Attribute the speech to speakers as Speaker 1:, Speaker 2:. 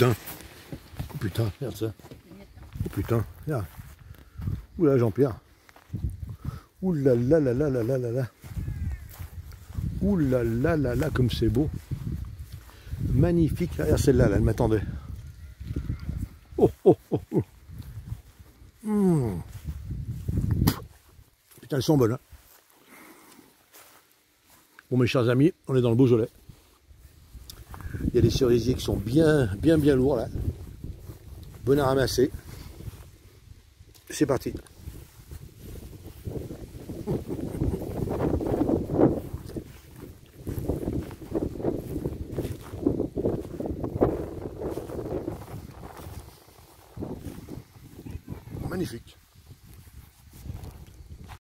Speaker 1: putain. Oh putain, regarde ça. Oh putain, regarde. Oula Jean-Pierre. Oula là là là là là là là. Oula là là là comme c'est beau. Magnifique. Regarde celle-là, là, elle m'attendait. Oh oh oh oh. Mmh. Putain, elles sont bonnes. Hein. Bon mes chers amis, on est dans le Beaujolais. Il y a des cerisiers qui sont bien, bien, bien lourds là. Bon à ramasser. C'est parti. Magnifique.